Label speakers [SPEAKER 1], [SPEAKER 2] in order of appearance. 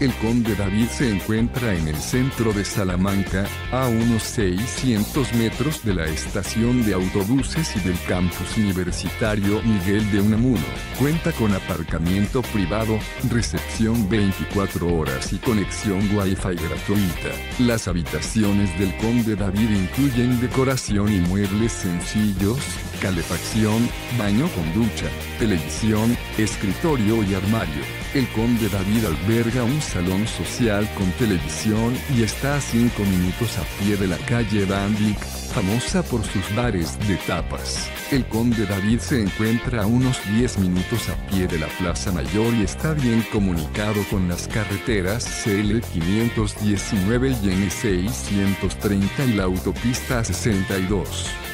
[SPEAKER 1] El Conde David se encuentra en el centro de Salamanca, a unos 600 metros de la estación de autobuses y del campus universitario Miguel de Unamuno. Cuenta con aparcamiento privado, recepción 24 horas y conexión Wi-Fi gratuita. Las habitaciones del Conde David incluyen decoración y muebles sencillos, calefacción, baño con ducha, televisión, escritorio y armario. El Conde David alberga un salón social con televisión y está a 5 minutos a pie de la calle Dandic, famosa por sus bares de tapas. El Conde David se encuentra a unos 10 minutos a pie de la Plaza Mayor y está bien comunicado con las carreteras CL 519 y N 630 y la autopista 62.